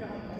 Thank you.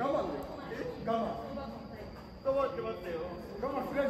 我慢で。我慢。我慢。って待って。我慢。する